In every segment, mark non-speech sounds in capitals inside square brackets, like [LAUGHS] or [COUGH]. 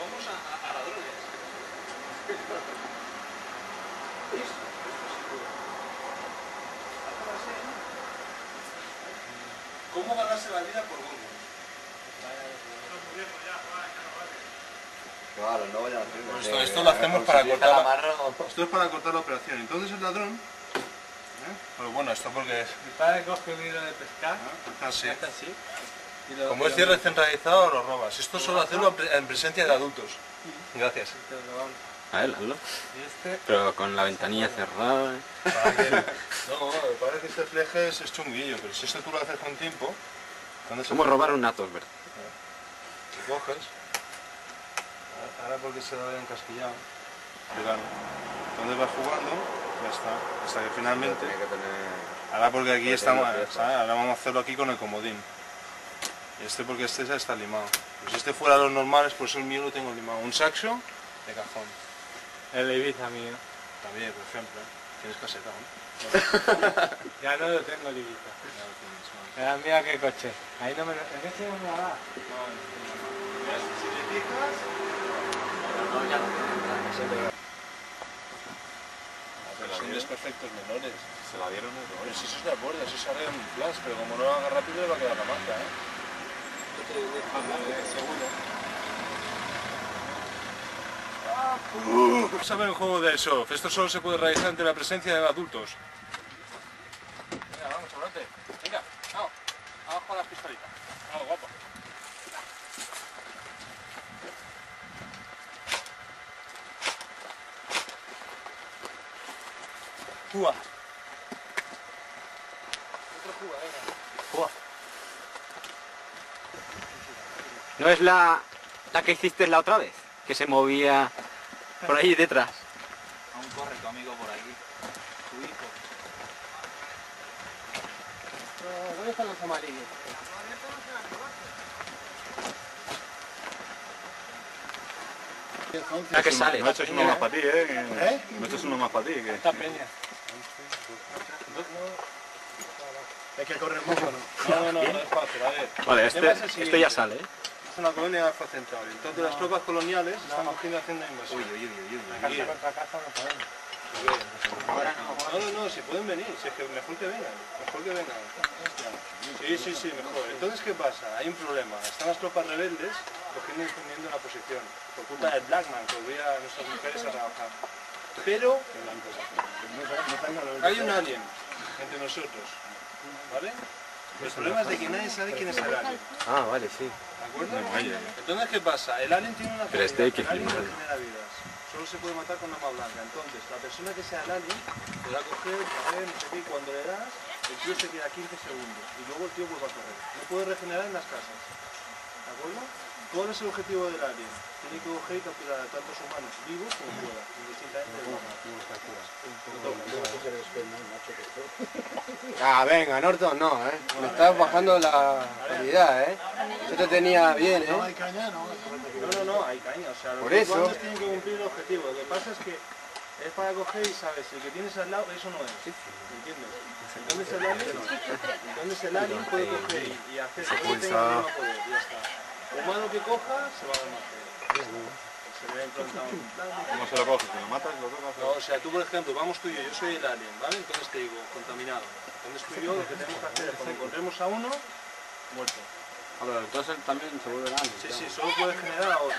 Vamos a, a, a ladrones. ¿Cómo ganarse la vida por Google? Claro, no vayan a hacer Esto, esto lo hacemos para cortar la, esto es para cortar la operación. Entonces el ladrón... ¿eh? Pero bueno, esto porque es... Mi padre coge un hilo de pescar, Así. hace así. y lo- Como es cierre centralizado, lo robas. Esto solo hacerlo en pre- en presencia de adultos. Gracias. A ver, hazlo. Este, Pero con la ventanilla cerrada. ¿eh? Para que- No, me parece que este fleje es, chunguillo, pero si esto tú lo haces con tiempo, Como robar un Atos, ¿verdad? lo coges, ahora porque se lo había encasquillado, claro. Entonces vas jugando, ya está, hasta que finalmente, Tiene que tener... ahora porque aquí estamos, ¿sabes? ahora vamos a hacerlo aquí con el comodín. Y este porque este ya está limado. Pues si este fuera los normales, por eso el mío lo tengo limado. Un saxo de cajón. el Ibiza mío. También, por ejemplo. Tienes caseta, ¿no? [LAUGHS] Ya no lo tengo el Ibiza. Ya lo tienes, vale. Mira, mira qué coche. Ahí no me lo... ¿En qué se me va? Si te fijas, son desperfectos menores. Se la dieron el Pero si eso es de acuerdo, eso se arregla en un flash, pero como no lo haga rápido le va a quedar la marca, ¿eh? Vamos a ver el juego de surf. Esto solo se puede realizar ante la presencia de adultos. Venga, vamos, adelante. Venga, vamos. Vamos con las pistolitas. Vamos, guapo. Cuba. Otro Cuba, venga. ¿No es la, la que hiciste la otra vez? Que se movía por ahí detrás. Aún corre tu amigo por aquí. Tu hijo. ¿Dónde están los amarillos? La que sale. No eches uno más para ti, ¿eh? No eches uno más para ti. Que... Esta peña. Hay que correr mucho, ¿no? No, no, no, no es fácil. A ver, Vale, este, este siguiente. ya sale, ¿eh? es una colonia de Alfa Centauri. Entonces las tropas coloniales están cogiendo hacienda invasión. Aquí. Casa contra casa no. No, no, no, si pueden venir, si es que mejor que vengan, mejor que vengan. Sí, sí, sí, mejor. Entonces, ¿qué pasa? Hay un problema. Están las tropas rebeldes cogiendo y defendiendo una posición. Por culpa del Blackman, que obliga a nuestras mujeres a trabajar. Pero hay un alien entre nosotros, ¿vale? El problema es de que nadie sabe quién es el alien, Ah, vale, sí. ¿de acuerdo? Entonces, ¿qué pasa? El alien tiene una Pero este hay que el alien filmarlo. regenera vidas. Solo se puede matar con arma blanca. Entonces, la persona que sea el alien te va a coger, a ver, no sé qué, y cuando le das, el tío se queda 15 segundos y luego el tío vuelve a correr. No puede regenerar en las casas. ¿De acuerdo? ¿Cuál es el objetivo del alien? Tiene que coger y capturar a tantos humanos vivos como pueda, indistintamente de Ah, venga, Norton, no, ¿eh? Me estás bajando la calidad, ¿eh? Yo te tenía bien, ¿eh? No, no, no, hay caña. O sea, los Por eso. tienen que cumplir el objetivo. Lo que pasa es que es para coger y sabes, el que tienes al lado, eso no es. ¿Entiendes? Entonces el alien, entonces el alien puede coger y, hacer todo lo que tenga que no poder, y ya está. Humano que coja, se va a matar. Se le ha implantado un plan. ¿Cómo se lo coges? ¿Se lo matas? ¿Lo tocas? No, o sea, tú por ejemplo, vamos tú y yo, yo soy el alien, ¿vale? Entonces te digo, contaminado. Entonces tú y yo lo que tenemos que hacer es cuando encontremos a uno, muerto. entonces también se vuelve grande. Sí, sí, solo puede generar a otro,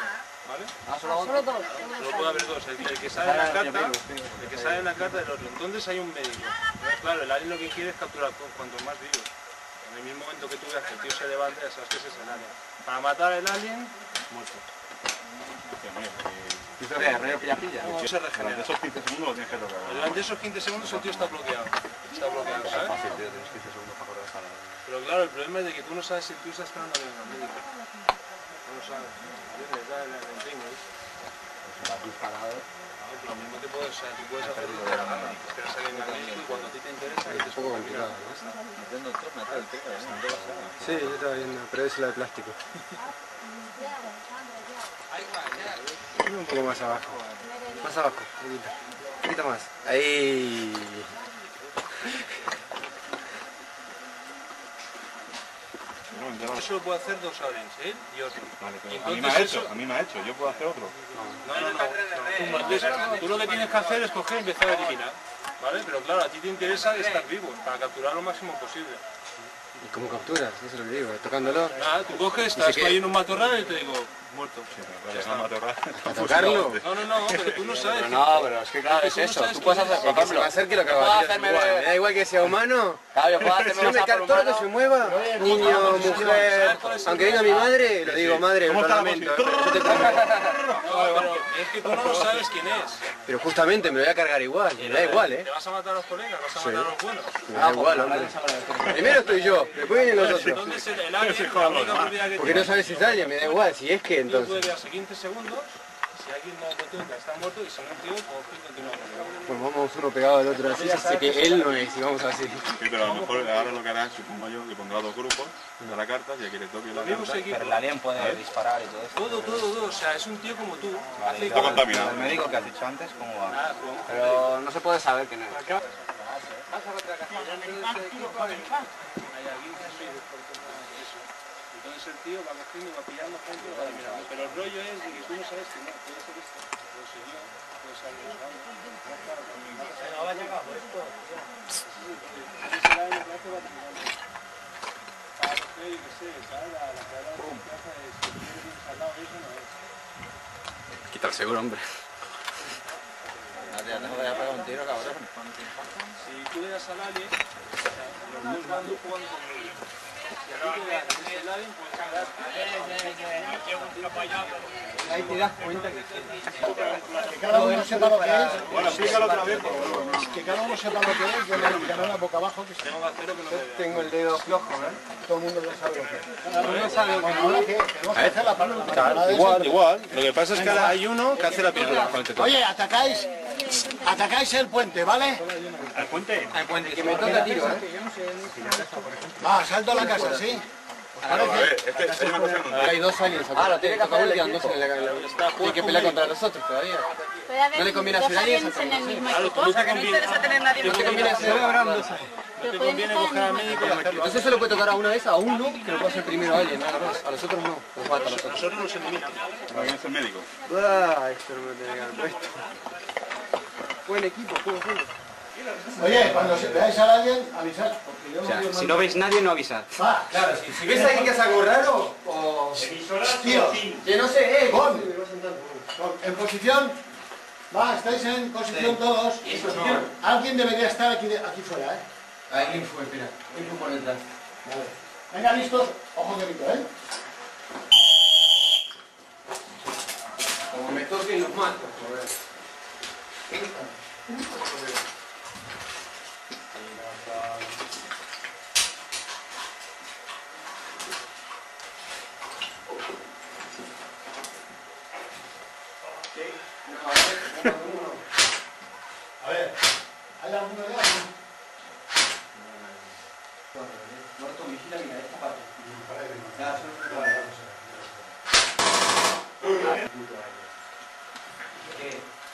¿vale? Ah, solo Solo dos. Solo puede haber dos, el, el que sale en la carta, el que sale en la carta del otro. Entonces hay un médico. Claro, el alien lo que quiere es capturar cu- cuantos más vivos. En el mismo momento que tú veas que el tío se levanta, ya sabes que ese es el alien. Para matar al alien, muerto. No se Durante regenera. esos 15 segundos lo tienes que tocar. Durante esos 15 segundos el tío está bloqueado. Está bloqueado, ¿sabes? Fácil, tío, tienes 15 segundos para correr. Pero claro, el problema es de que tú no sabes si el tío está esperando a venga al médico. No lo sabes. ¿Eh? Lo mismo te puedes, o sea, tú hacer. Esperas a que y cuando a ti te interesa, te Un poco complicado. Sí, yo estaba viendo, pero es la de plástico. Un poco más abajo. Más abajo, un poquito. Un poquito más. Ahí. No, entero. Eso lo puede hacer dos Orange, él y otro. Vale, pero a mí me ha hecho, eso- a mí me ha hecho. Yo puedo hacer otro. No, no, no. tú lo que tienes que hacer es coger y empezar a eliminar. ¿Vale? Pero claro, a ti te interesa estar vivo, para capturar lo máximo posible. ¿Y cómo capturas? Eso es lo que digo, tocándolo. Nada, tú coges, estás ahí en un matorral y te digo, muerto. Ya está. matorral. ¿A [LAUGHS] tocarlo? No, no, no, pero tú no [LAUGHS] sabes. Pero no, pero es que claro, que es eso. Tú puedes es. hacer, por que ejemplo, me acerque lo que yo puedo Me da igual que sea humano. Claro, yo puedo todo lo que se mueva, niño, mujer, aunque venga mi madre, lo digo madre, ¿Cómo lo está la lamento. posición? yo te [LAUGHS] como. No, pero es que tú no lo sabes quién es. Pero justamente me lo voy a cargar igual, me da igual, ¿Te eh. vas a matar a los colegas? ¿Vas a matar a los buenos? Me da igual, hombre. Primero estoy yo, después vienen los otros. Entonces el, el la única que Porque no sabes si es alguien, me da igual, si es que entonces. quedarse 15 segundos, si alguien no toca está muerto y si no tío, pues continuamos. Pues vamos uno pegado al otro así, ya sé que él no es, y vamos así. Sí, pero a lo mejor ahora lo que hará, supongo yo, que pondrá dos grupos de la carta y a quien le toque la carta. Pero el alien puede disparar y todo eso. todo, todo, todo, o sea, es un tío como tú. Hace Está contaminado. El médico que has dicho antes, ¿cómo va? Jugamos. Pero no se puede saber quién es. Hay alguien que soy de Fortuna, eso. Entonces el tío va cogiendo, va pillando gente va eliminando. Pero el rollo es de que tú no sabes quién es. Puede ser esto, puede ser yo, puede ser alguien más. No, cuando matas a alguien, sí, porque ese daño que hace va tirando. Para coger, yo qué sé, ¿sabes? La, la que habla de confianza es que tiene bien salado, eso no es. Quita el seguro, hombre. Ya te voy a pegar un tiro, cabrón. Si tú le das al sea, los dos bandos juegan con a. Ahí te das cuenta que cada uno sepa lo que es. Bueno, explícalo otra vez. por favor. Que cada uno sepa lo que es. Yo le quiero la boca abajo, que hacer no me dé. tengo el dedo flojo, ¿eh? todo el mundo ya sabe lo que es. Que tenemos hacer la la Igual, igual. Lo que pasa es que hay uno que hace la piedra. Oye, atacáis, atacáis el puente, ¿vale? Que me toca tiro, ¿eh? Va, salto a la casa, ¿sí? A ver, es que hay una cosa que no Hay dos aliens. Ah, lo tiene que el y quedan dos en la Tiene que pelear contra nosotros todavía. No le conviene hacer aliens aliens a en el mismo equipo. no te conviene, No te conviene hacer no Pero te conviene al en el médico. Entonces solo puede tocar a una vez, a uno, que lo puede hacer primero a alguien, nada más. A los otros no. Nos mata a los otros. Nosotros nos eliminamos. ¿Quién es el médico? Ah, esto no me lo tenía que haber puesto. Buen equipo, juego, juego. Oye, cuando se veáis al alien, avisad, porque yo O sea, no si no veis nadie, no avisad. Va, Claro, si, si ves ahí que es algo raro, o... tío, Que no sé, eh. Pon. en posición. Va, estáis en posición todos. Alguien debería estar aquí, de- aquí fuera, ¿eh? Alguien fue, espera. Alguien fue por detrás. Vale. Venga, listos. Ojo que grito, ¿eh? Como me toquen los mato, joder. A ver, ¿hay alguno de ellos? Muerto, vigila, mira, esta parte.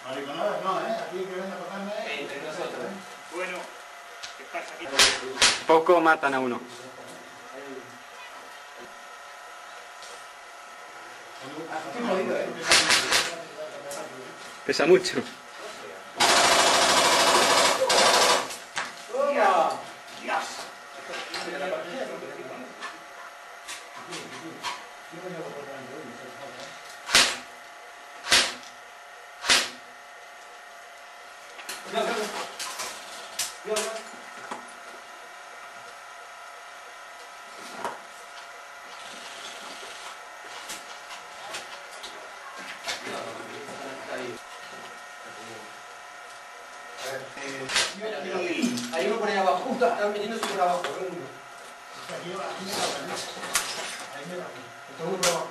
Mariconadas no, ¿eh? Aquí que venga a tocarme. Entre nosotros, ¿eh? Matan a uno. Pesa mucho uno por ahí abajo, justo están viniendo por abajo, ¿eh? uno. Aquí, aquí me cago, ¿eh? Ahí me cago. Todo muy por abajo.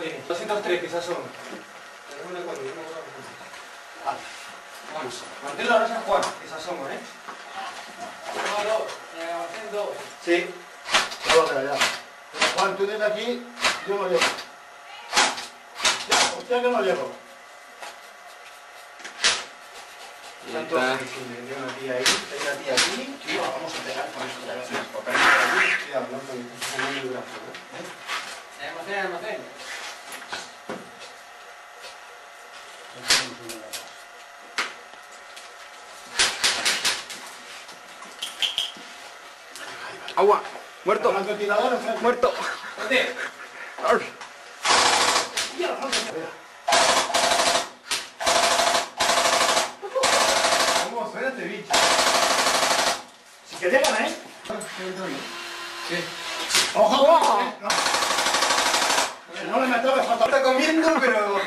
tiene. 203 quizás son. Vale. Vamos. Martín la Rosa Juan, quizás somos, ¿eh? Uno, dos. Martín, dos. Sí. Ya va, ya, ya. Pero Juan, tú desde aquí, yo no llego. Ya, hostia que no llego. Una tía ahí, hay una tía aquí. Tío, vamos a pegar con esto. No, brazo, ¿eh? Almacén, almacén. Agua. Muerto. Muerto. ¿Dónde? ¿Cómo suena este bicho? Si que llegan, ¿eh? Sí. ¡Ojo! ojo, eh, No. Le meto falta. Está comiendo, pero...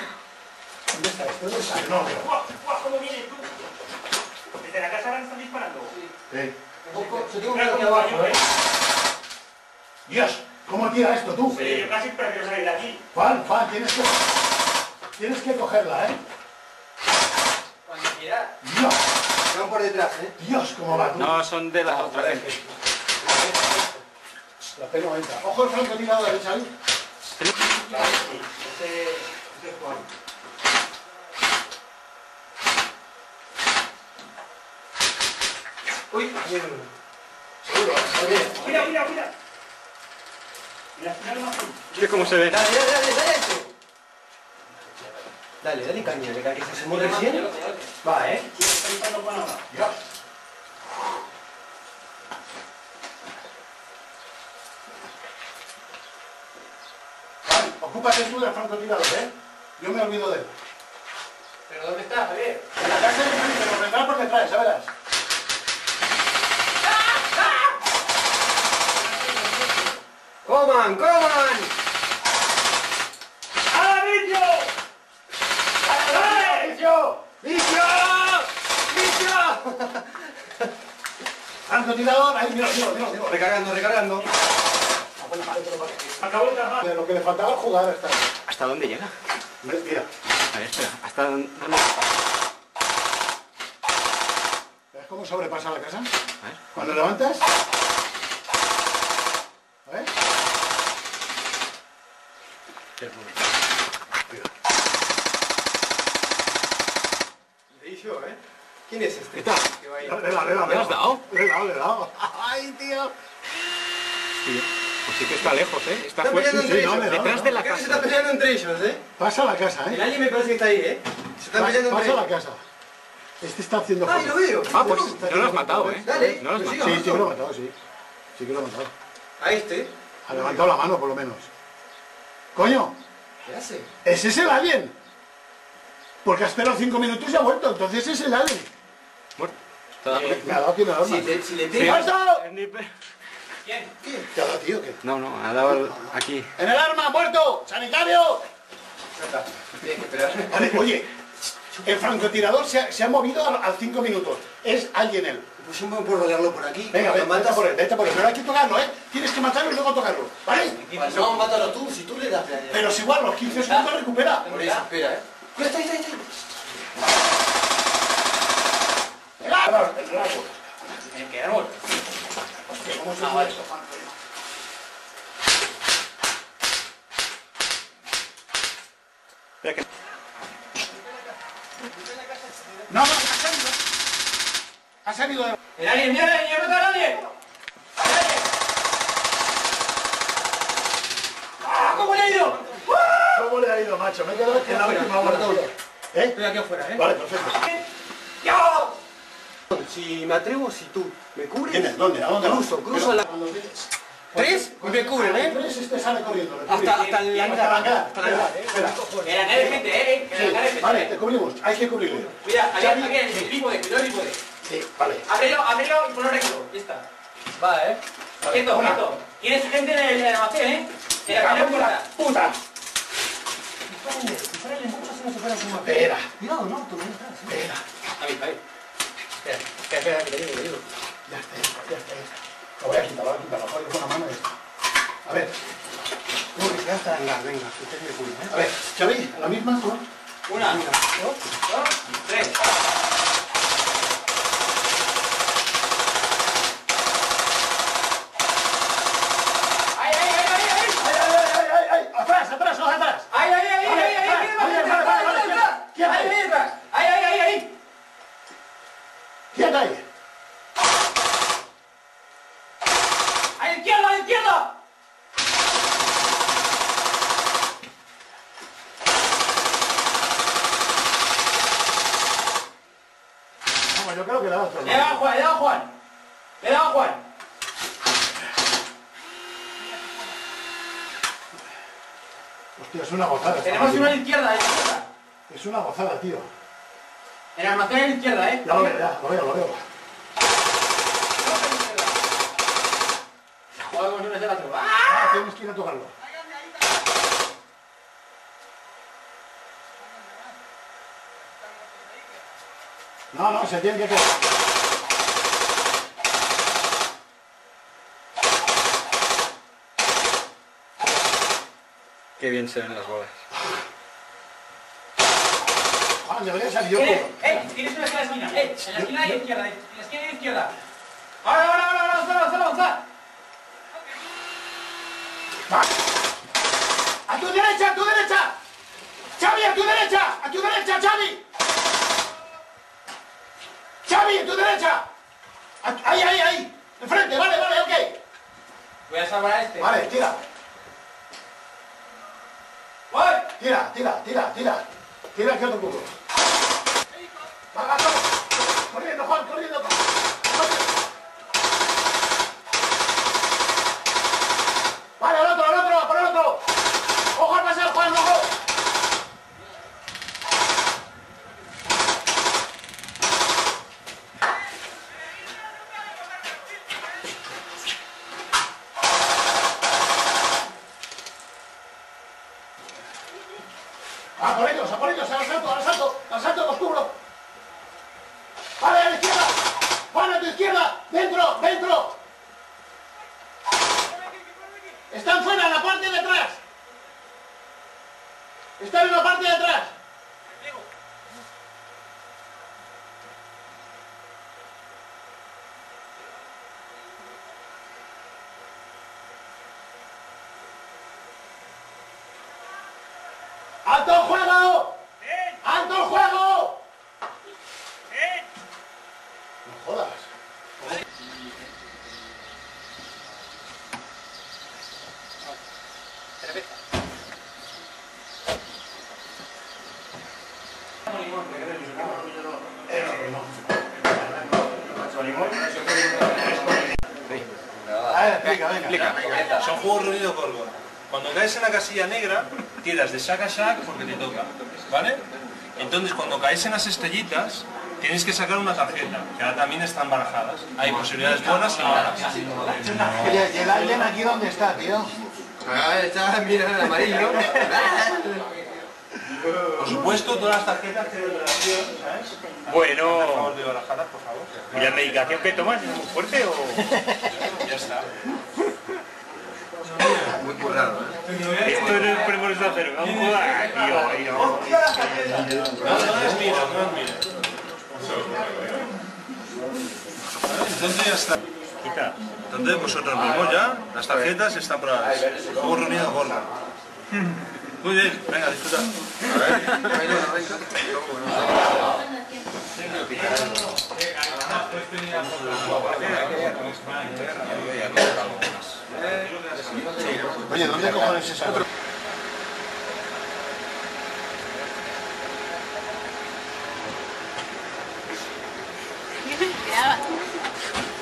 ¿Dónde está esto? ¿Dónde está? No, pero... ¿Cómo vienes tú? Desde la casa ahora están disparando. Eh. Poco, se tengo que ir aquí abajo, ¿eh? Dios, ¿cómo tira esto tú? Sí, yo casi prefiero salir de aquí. Juan, Juan, tienes que... Tienes que cogerla, ¿eh? Cuando quieras. Dios, Van por detrás, ¿eh? Dios, cómo va tú. No, son de la otra gente. La pena no entra. Ojo el francotirador, ¿eh, Xavi? Ese... Ese es Juan. Uy, Mira, mira, mira. En la final más Mira cómo se ve. Dale, dale, dale, dale esto. Dale, dale caña, que que se muere recién. Va, ¿eh? Juan, ocúpate tú del francotirador, ¿eh? Yo me olvido de él. ¿Pero dónde está, Javier? En la casa de nos vendrá por detrás, ya verás. ¡Coman, coman! ¡Ah, bicho! ¡Ah, ¡Vicio! ¡Vicio! ¡Vicio! Francotirador, ahí, mira, mira, mira, mira. Recargando, recargando. Acabó el. De lo que le faltaba jugar hasta... ¿Hasta dónde llega? Mira, A ver, espera. ¿Hasta dónde? ¿ves cómo sobrepasa la casa? A ver. Cuando levantas... A ver. ¿Eh? ¿Quién es este? Está. Que va ahí. Le da, le da, ¿Le has dado? Le he dado, le he dado. ¡Ay, tío! Sí, Pues sí que está lejos, ¿eh? Está peleando sí, entre no, ellos. le da, Detrás de la que se casa. están peleando entre ellos, ¿eh? Pasa a la casa, El ¿eh? alien me parece que está ahí, ¿eh? Se están peleando Pasa entre a la ellos. casa. Este está haciendo ¡Ay, lo veo! Ah, pues no lo has matado, ¿eh? Dale, No lo has pues matado. Sí, sí que lo he matado, sí. Sí que lo he matado. A este. Ha levantado la mano, por lo menos. ¡Coño! ¿Qué hace? ¡Ese es el alien! Porque ha esperado cinco minutos y ha vuelto. Entonces es el alien. Muerto. Todavía. Me ha dado aquí una arma. Si, te, le. ¡Muerto! ¿Quién? ¿Qué ha dado, tío? ¿Qué? No, no, ha dado el- aquí. ¡En el arma! ¡Muerto! ¡Sanitario! Vale, oye, el francotirador se ha, se ha movido al, al cinco minutos. Es alguien él. Pues un buen por rodearlo por aquí. Venga, vete, matas por él, vete por él. Pero hay que tocarlo, ¿eh? Tienes que matarlo y luego tocarlo. ¿Vale? Vale, no, mátalo tú, si tú le das. Pero si igual los 15 segundos recupera. Por eso, espera, ¿eh? Ya está, ahí está, ahí está. El árbol, el árbol. ¿En qué árbol? Hostia, ¿cómo se mueve esto, Juan? Espera que- No, no, ha salido. Ha salido de... ¡El alien, mira el alien! ¡Ya mata al! ¡El alien! ¡Ah, cómo le ha ido! ¿Cómo le ha ido, macho? Me he quedado en la última hora. ¿Eh? Estoy aquí afuera, ¿eh? Vale, perfecto. ¡Yo! Si me atrevo, si tú me cubres... ¿Quién es? ¿Dónde? ¿A dónde? Cruzo, cruzo la... ¿Tres? Y me cubren, ¿eh? Tres, este sale corriendo. le Hasta, el Hasta hangar. el hangar. Hasta el hangar. Espera, Que la nave gente, ¿eh? Gente. vale, te cubrimos. Hay que. Mira, Xavi, aquí, aquí, el trípode, cuidado el trípode. Sí, vale. Ábrelo, ábrelo y ponlo recto. Ya está. Va, ¿eh? Quieto, quieto. Tienes gente en el, almacén, ¿eh? En la primera puerta. ¡Puta! Dispárale mucho si no se fuera su mapa. Espera, Cuidado, no, tú no entras. espera. Ahí, ahí. Espera, espera, espera, que te digo, que te digo. Ya está, ya está, ya está. Lo voy a quitar, lo voy a quitar. Lo voy a poner con la mano. A ver. Uy, ya está, venga, venga, que tenga cuidado, ¿eh? A ver, Xavi, ¿a la misma? ¿no? Una, Venga, ¿no? dos, tres. ¡Ay, ay, ay, ay, ay! ¡Ay, ay, ay, ay, ay! ¡Atrás, atrás, ojo, atrás! ¡Ay, ay, ay, ay, ay, ay! Vale, ¡Izquierda, vale, vale, izquierda, vale, izquierda! ¿quién ¡Ay, hay? ay, atrás! ¡Ay, ay, ay, ay! ¿Quién hay? ¡A la izquierda, a la izquierda! Vamos, yo creo que le da otro. Le da Juan, le da Juan. Le da Juan. Hostia, es una gozada. Tenemos uno a la izquierda, la izquierda. Es una gozada, tío. En el almacén a la izquierda, ¿eh? Ya lo veo, ya, lo veo, lo veo. Si me se la otro. ¡Ah! Ah, tienes que ir a tocarlo. No, no, se tiene que quedar. Qué bien se ven las bolas. Juan, debería salir yo. ¿Tienes? ¡Eh! Tienes una en la esquina. ¡Eh! En la esquina de izquierda. En la esquina de izquierda. ¡Ahora, ahora, ahora! ahora ¡Avanza, avanza, avanza! ¡A tu derecha, a tu derecha! ¡Xavi, a tu derecha! ¡A tu derecha, Xavi! ¡Xavi, a tu derecha! ¡Ahí, ahí, ahí! ¡Enfrente, vale, vale, ok! Voy a salvar a este. Vale, tira, ¡Voy! tira, tira, tira, tira. Tira que otro cubo. Va, va, vamos. Corriendo, Juan, corriendo. corriendo. Vale, el otro, el otro, por el otro. Ojo al pasar, Juan, ojo. A por ellos, a por ellos, al salto, al salto, al salto, los cubro. Vale, a la izquierda. Juan, a tu izquierda. Dentro, dentro. Están fuera, en la parte de atrás. Están en la parte de atrás. ¡Alto el juego! ¡Alto el juego! No jodas. A ver, explica, venga. Son juegos reunidos Gorgon. Cuando caes en la casilla negra, tiras de saca sac porque te toca, ¿vale? Entonces cuando caes en las estrellitas, tienes que sacar una tarjeta, que ahora también están barajadas. Hay posibilidades buenas y malas. [LAUGHS] ¿Y el alien aquí dónde está, tío? está, mira, el amarillo. Por supuesto, todas las tarjetas tienen relación, ¿sabes? Bueno, favor, de barajarlas, por favor. ¿y la medicación que tomas es muy fuerte o...? Ya está. Muy currado, ¿eh? Esto es el primero de hacer. Vamos a joder, tío. ahí no. No, no mires, no mires. Entonces ya está. Quita. Entonces vosotros mismos ya, las tarjetas están probadas. Juegos reunidos Gorgon. Muy bien, venga, disfruta. Oye, ¿dónde cojones es? Graba.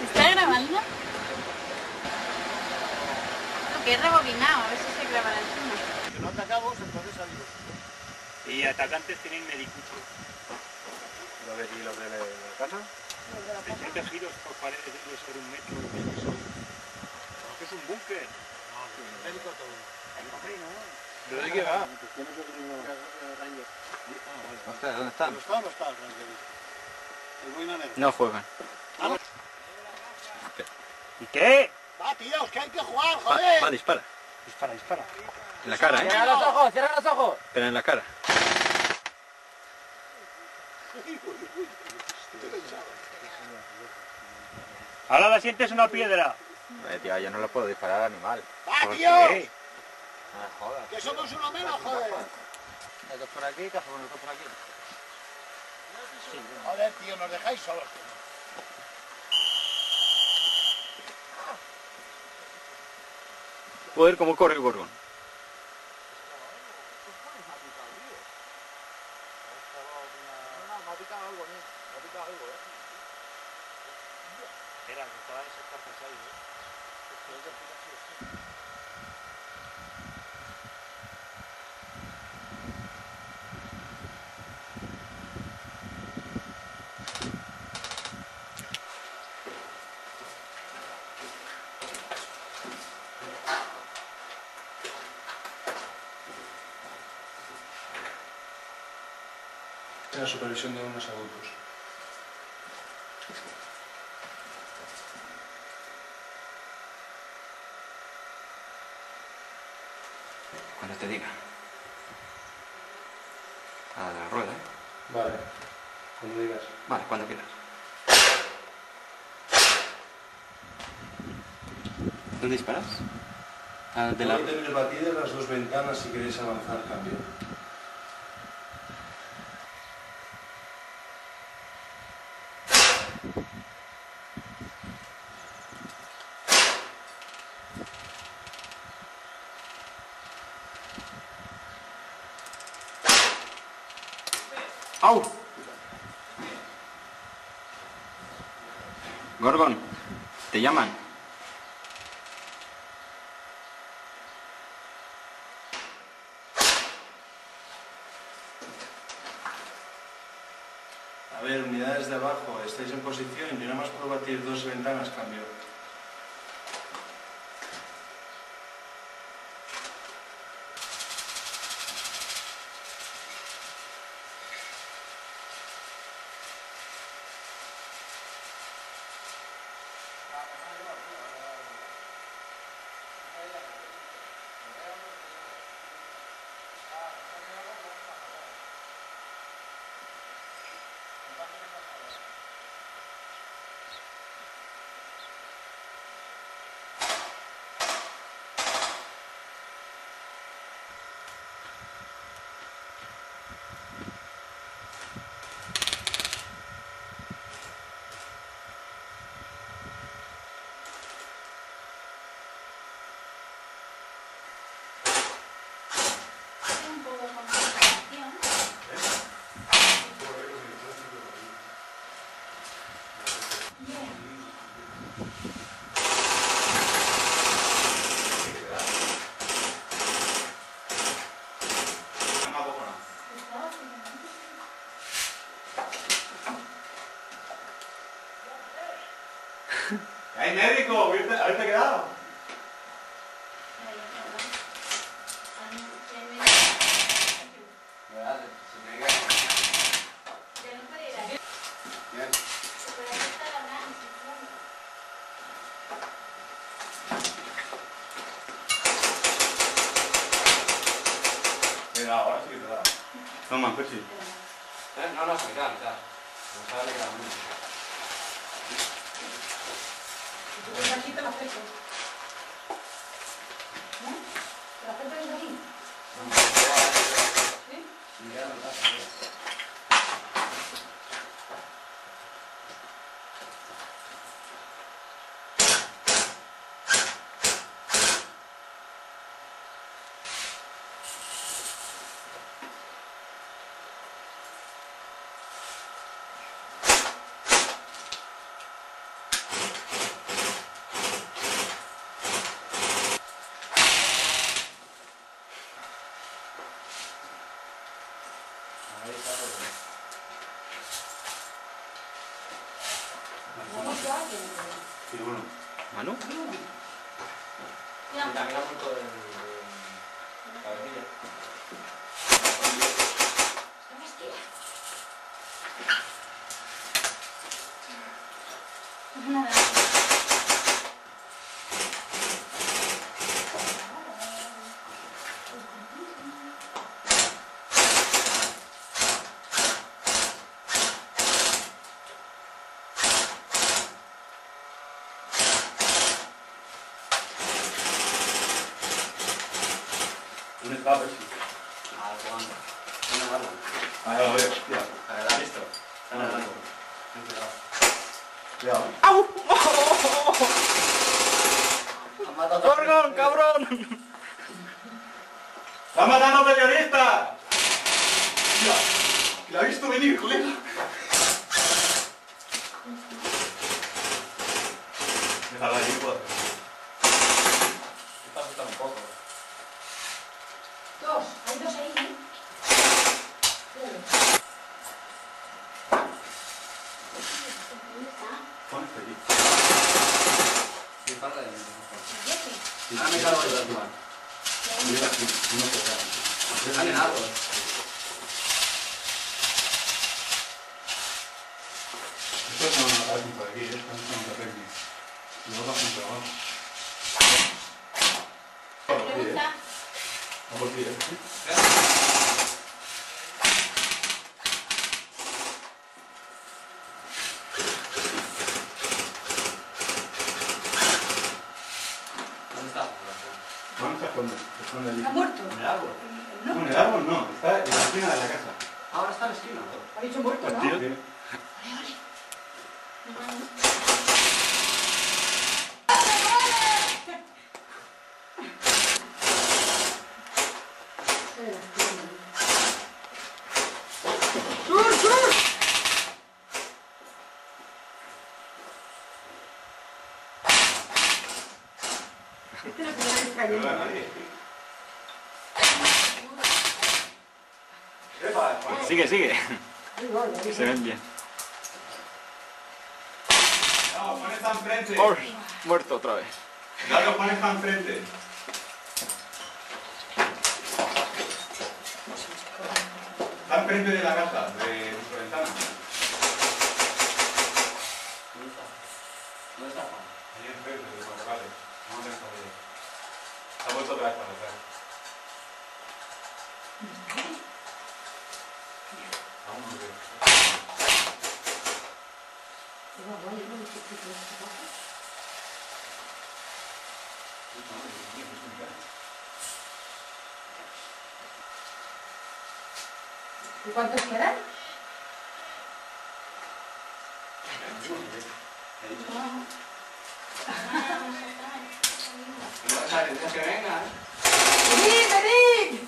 ¿Está grabando? No, que he rebobinado, a ver si se graba encima. Que no atacamos, entonces salimos. Y atacantes tienen medicucho. ¿Y los de la casa? 60 giros por paredes debe ser un metro de piso. ¿Qué es un búnker? ¿Pero de qué va? Ostras, ¿dónde están? ¿No está o no el Ranger? El. No juegan. ¿Y qué? Va, tíos, que hay que jugar, Va, joder. va, dispara. Dispara, dispara. En la cara, ¿eh? Cierra los ojos, cierra los ojos. Pero en la cara. [LAUGHS] Ahora la sientes una piedra. Eh, tío, yo no lo puedo disparar al animal. ¡Va, ¿Por tío! qué? Ah, joder. ¡Que somos uno menos, joder! Estos por aquí, cajón, estos por aquí. Joder, tío, nos dejáis solos. Joder, cómo corre el gorgón. La supervisión de unos adultos. Cuando te diga. A la rueda, ¿eh? Vale, cuando digas. Vale, cuando quieras. ¿Dónde disparas? Ah, de la... Voy a tener batidas las dos ventanas si queréis avanzar cambio. Llaman. A ver, unidades de abajo, estáis en posición y nada más puedo batir dos ventanas cambio. Un poco de concentración. ¡Ay, médico! ¿Haberte quedado? Te da, ahora sí que te da. Toma, pues sí. Eh, No, no, se me queda, me queda. Vamos a darle que la música. Aquí te la acerco. Yeah. Dos, hay dos ahí, ¿eh? Pon este aquí. Sí, falta de me. Mira, aquí. Están en algo. Esto es una parte por aquí, esto es una técnica. Y luego abajo. Pregunta. A por ti, ¿eh? ¿Dónde está? ¿Dónde se esconde? Se esconde allí. ¿Está muerto? En el árbol. No, No, en el árbol no, está en la esquina de la casa. Ahora está en la esquina. ha dicho muerto, ¿no? Tío, tiene- Este es el que me está No cayendo. veo a nadie. Epa, Sigue, sigue. Se ven bien. Vamos, pon esta enfrente. ¡Oh! Muerto otra vez. Claro, pon esta enfrente. Está enfrente de la casa, de nuestra ventana. ¿Dónde está? ¿Dónde está Juan? Ahí enfrente, de los locales. No te dejes Se ha vuelto otra vez para atrás. Aún no veo. va, vale, no, ¿qué- qué- qué- qué pasa? ¿Y cuántos quedan? Que venga, ¿eh? ¡Venid, venid!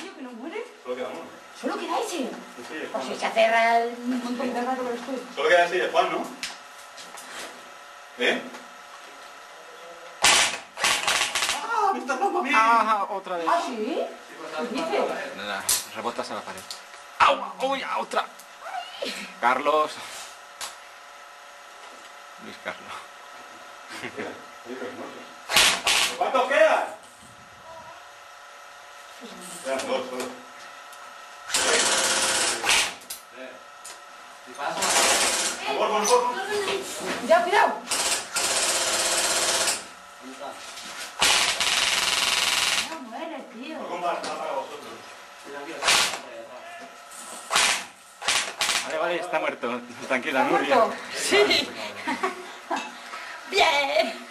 Tío, que no muere. Solo queda uno. Solo queda ese. Sí, Pues si se acerra el montón de rato que estoy. Solo queda ese de Juan, ¿no? ¿Eh? ¡Ah! ¡Me estás dando a mí! ¡Ah! Otra vez. ¿Ah, sí? ¿Qué dices? Nada, rebotas a la pared. ¡Au! ¡Uy! ¡A otra! Carlos. Luis Carlos. ¿Cuántos quedan? Quedan dos solo. Por, por. Cuidado, cuidado. ¿dónde está? No muere, tío. No comparta para vosotros. Mira, aquí, está por ahí está muerto. Tranquila, ¿Está Nuria. muerto? Sí. [LAUGHS] Bien.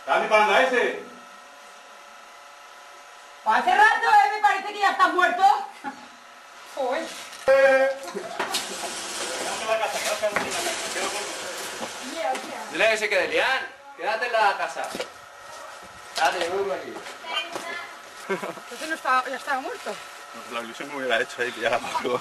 ¿Estás disparando a ese? Pues hace rato, ¿eh? Me parece que ya está muerto. [LAUGHS] Yeah. Dile que se quede, Lian. Quédate en la casa. Quédate, yo vivo aquí. Entonces no estaba, ya estaba muerto. La ilusión me hubiera hecho ahí pillar a Pablo.